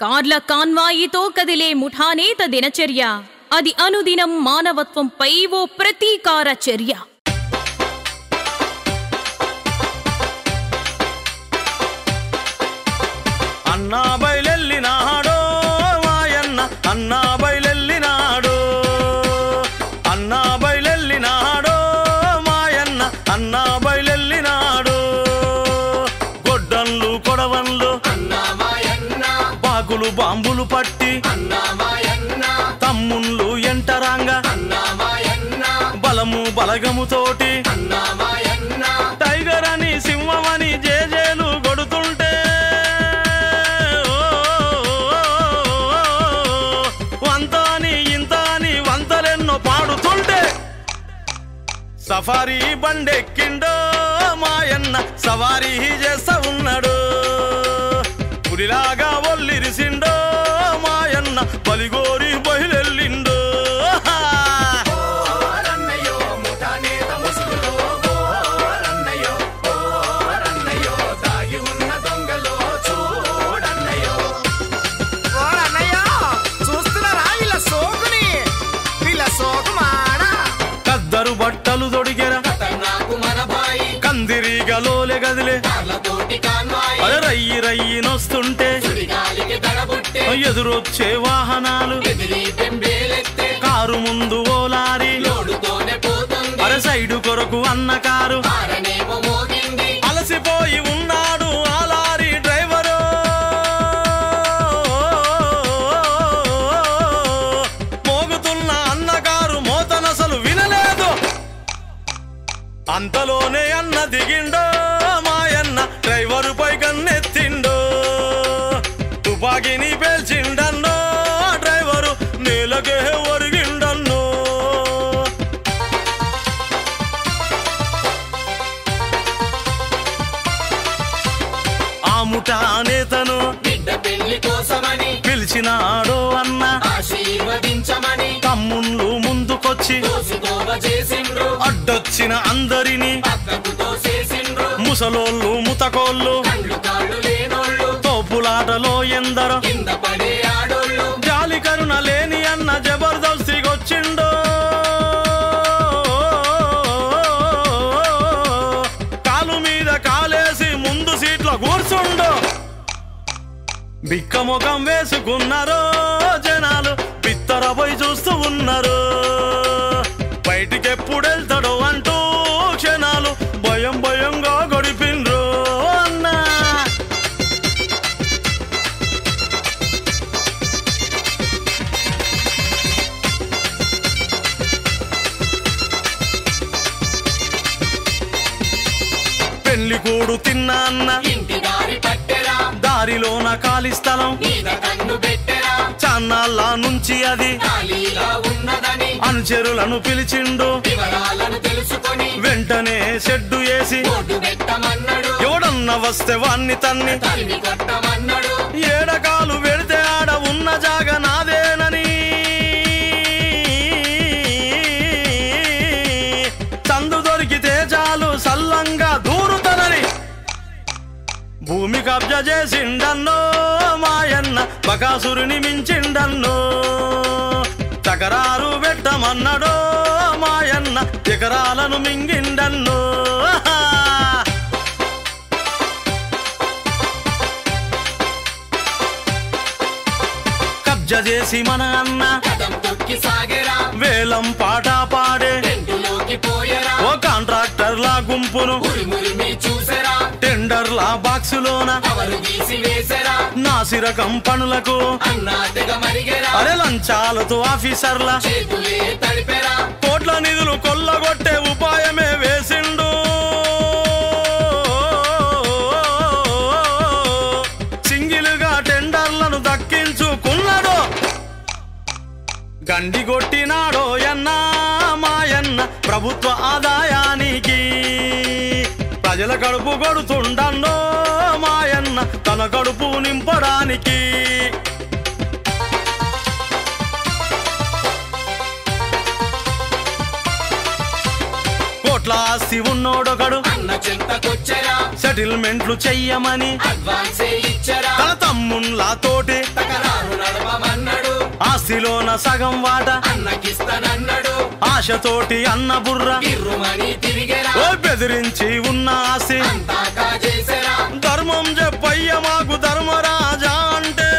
కార్ల కాన్వాయితో కదిలే ముఠానేత దినచర్య. అది అనుదినం మానవత్వంపై ఓ ప్రతీకార చర్య. అన్నా బయలెల్లినాడో వాయన్న అన్నా బయలెల్లినాడో. అన్నా బయలెల్లినాడో మాయన్న అన్నా బయలెల్లినాడో. గొడ్డన్లు కొడవన్లు బాకులు బాంబులు పట్టి తమ్ముళ్ళు ఎంటరాంగా బలము బలగముతోటి టైగర్ అని సింహమని జేజేలు కొడుతుంటే ఓ, వంతాని ఇంతాని వంతలెన్నో పాడుతుంటే సఫారీ బండెక్కిండో మాయన్న సవారీ చేస్తా కద్దరు బట్టలు తొడిగెర. కందిరీగలోలే గదిలే. అరే రయ్యి రయ్యి నొస్తుంటే ఎదురొచ్చే వాహనాలు. కారు ముందు ఓ లారీ. అరే సైడు కొరకు అన్న కారు. అంతలోనే అన్న దిగిండో మాయన్న డ్రైవరు పై కన్నెత్తిండో తుపాకీని పేల్చిండన్నో డ్రైవరు నేలకే ఒరిగిండన్నో. ఆ ముఠా నేతను బిడ్డ పెళ్ళి కోసమని పిలిచినాడో అన్న. ఆశీర్వదించమని తమ్ముళ్ళు ముందుకొచ్చి దోసుకోవ అడ్డొచ్చిన అందరినీ ముసలోళ్ళు ముతకోళ్ళు తోపులాటలో ఎందరో. జాలి కరుణ లేని అన్న జబర్దస్తిగొచ్చిండో కాలు మీద కాలేసి ముందు సీట్లో కూర్చుండో. బిక్క ముఖం వేసుకున్నారో జనాలు. బిత్తరపోయి చూస్తూ ఉన్నారు. బయటికి ఎప్పుడు వెళ్తాడో పెళ్ళి కూడు తిన్నా అన్న. దారిలోన ఖాళీ స్థలం. చాన్నాళ్ళ నుంచి అది అనుచరులను పిలిచిండు. వెంటనే షెడ్డు వేసి ఎవడన్న వస్తే వాణ్ణి తన్ని. తల్లి చేసిండన్నో మాయన్న బకాసురుని మించిండన్నో తకరారు పెట్టమన్నడో మాయన్న ఎకరాలను మింగిండన్నో. కబ్జా చేసి మన అన్న వేలం పాట పాడే ఓ కాంట్రాక్టర్ల గుంపును మురిమురిమి టెండర్ల బాక్సులోన నాసిరకం పనులకు అరే లంచాలతో ఆఫీసర్ల కోట్ల నిధులు కొల్లగొట్టే ఉపాయమే వేసిండు. సింగిలుగా టెండర్లను దక్కించుకున్నాడు. గండి కొట్టినాడో ఎన్నా మాయన్న ప్రభుత్వ ఆదాయానికి. ప్రజల కడుపు కొడుతుండన్నో మాయన్న తన కడుపు నింపడానికి. కోట్ల ఆస్తి ఉన్నోడొకడు సెటిల్మెంట్లు చెయ్యమని. తన తమ్ముళ్ళ తోటి ఆస్తిలోన సగం వాట అన్నకిస్తానన్నాడు ఆశతోటి అన్న బుర్ర ఓ బెదిరించి ఉన్న కాజేసరా ధర్మం చెప్పయ్య మాకు ధర్మరాజా అంటే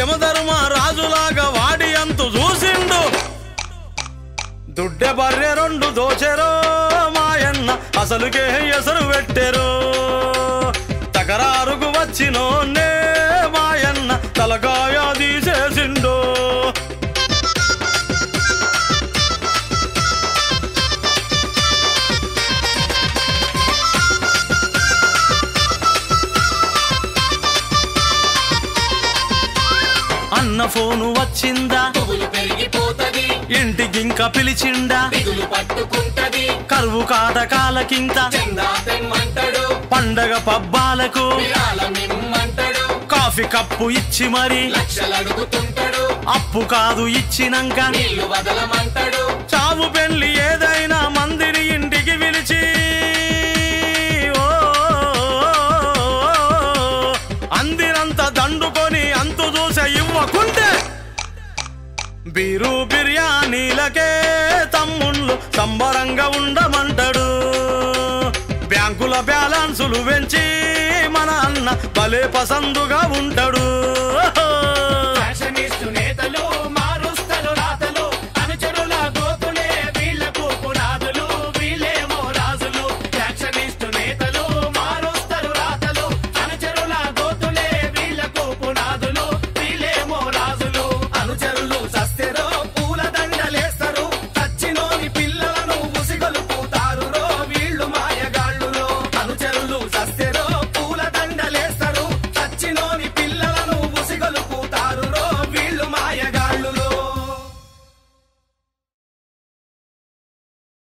యమధర్మ రాజులాగా వాడి అంతు చూసిండు దుడ్డె బర్రె రెండు దోచెరో మాయన్న అసలుకే ఎసరు పెట్టెరో తగరారుకు వచ్చినోన్నే మాయన్న తలకాయ తీసేసిండో. ఫోను వచ్చిందా పెరిగిపోతది ఇంటికింక పిలిచిండా కరువు చందా తెమ్మంటాడు పండగ పబ్బాలకు కాఫీ కప్పు ఇచ్చి మరి అప్పు కాదు ఇచ్చినంక చావు పెళ్ళి ఏదైనా మందిని ఇంటికి పిలిచి ఓ, అందినంత దండుకొని అంతు బీరు బిర్యానీలకే తమ్ముళ్ళు సంబరంగా ఉండమంటాడు. బ్యాంకుల బ్యాలన్సులు పెంచి మన అన్న భలే పసందుగా ఉంటాడు. నేతలు